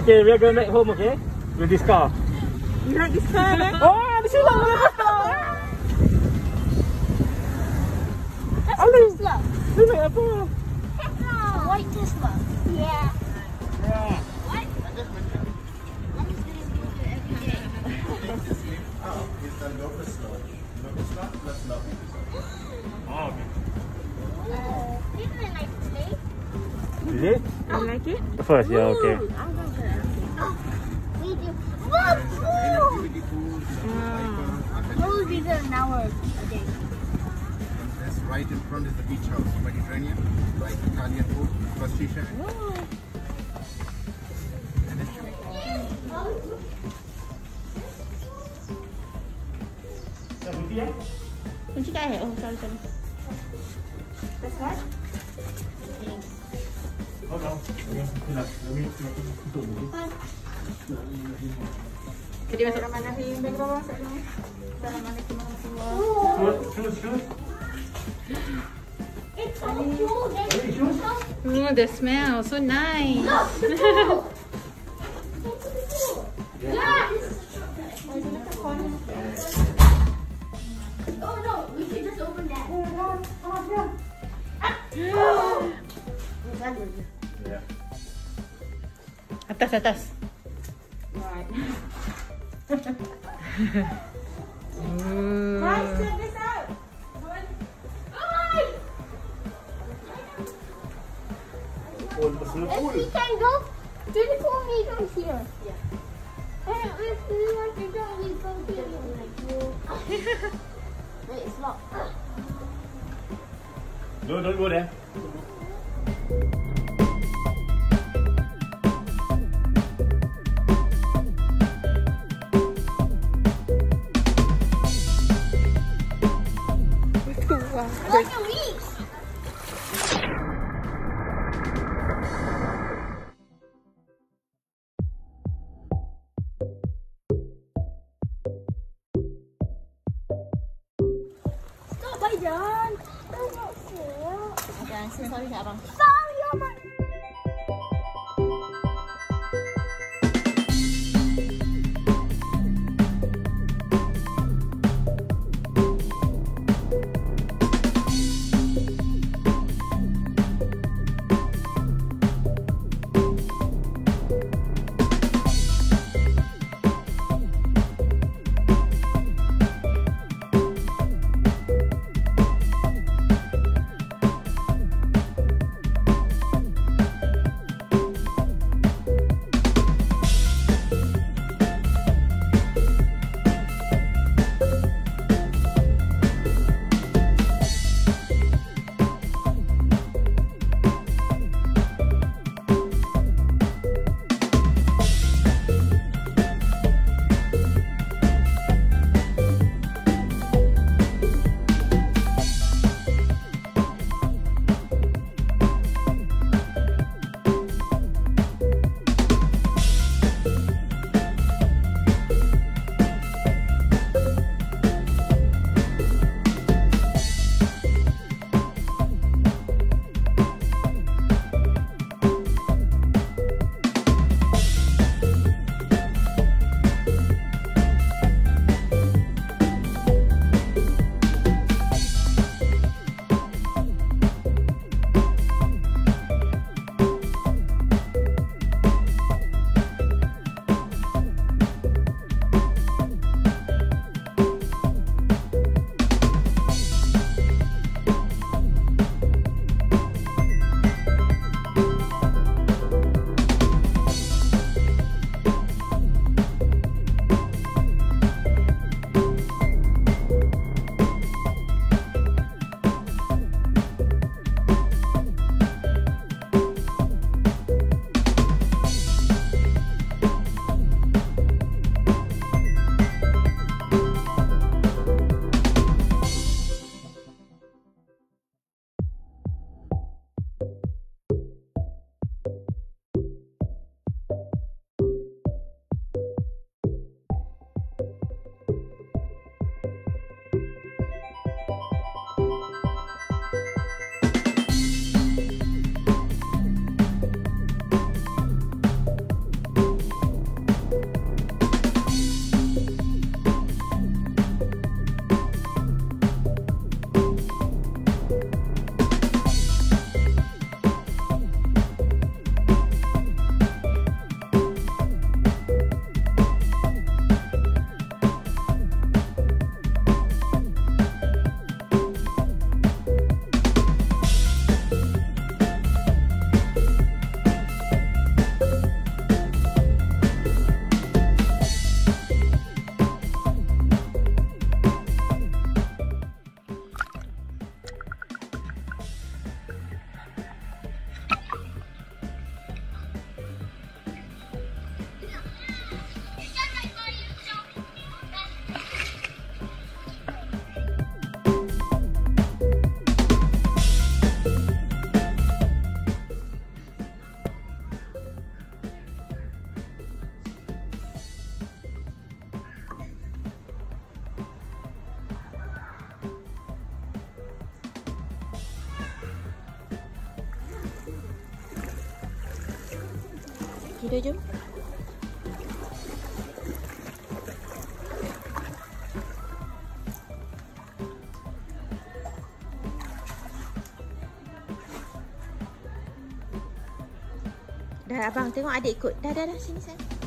Okay, we're going back home, okay? With this car. You like this car? eh? Oh, ada silap ada car. That's Hello. a Tesla. Dia naik apa? Tesla. White Tesla. Yeah. Ya. What? I'm just gonna do it every day. Oh, it's the locust lodge. Locust lodge plus lobby. Oh, okay. Uh, this is a nice place. Is it? You like it? First, yeah, okay. Ooh, I love it. We do. What? Activity pools, What will be there an hour a day? That's right in front is the beach house, Mediterranean, like Italian food, first station. And it's Dah berhenti? Kunci kat air. Oh, sorry, sorry. That's what? Oh, no. Okay, okay lah. Kami nak tutup dulu. Jadi masuk masuk shoot, shoot. It's so cool. Hey, shoot. Oh, the smell. So nice. Oh no, we should just open that. Atas, atas. Guys, check this out. Alright. Personal If pool. we can go 24 meters here. Yeah. And if we want to go, we go here. Wait, it's locked. Don't, don't go there. dyan. Ayan, sinasabi niya abang. Sorry! Video jom. Dah abang tengok adik ikut. Dah dah dah sini saya.